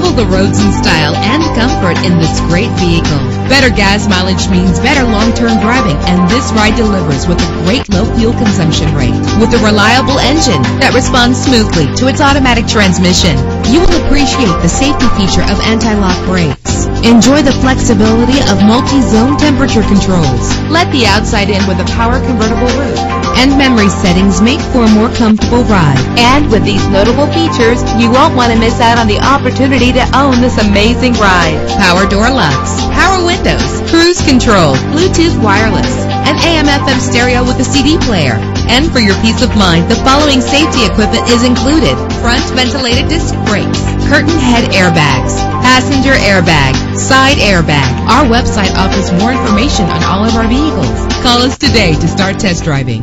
Travel the roads in style and comfort in this great vehicle. Better gas mileage means better long-term driving, and this ride delivers with a great low fuel consumption rate. With a reliable engine that responds smoothly to its automatic transmission, you will appreciate the safety feature of anti-lock brakes. Enjoy the flexibility of multi-zone temperature controls. Let the outside in with a power convertible roof. And memory settings make for a more comfortable ride. And with these notable features, you won't want to miss out on the opportunity to own this amazing ride. Power door locks, power windows, cruise control, Bluetooth wireless, an AM FM stereo with a CD player. And for your peace of mind, the following safety equipment is included. Front ventilated disc brakes, curtain head airbags, passenger airbag, side airbag. Our website offers more information on all of our vehicles. Call us today to start test driving.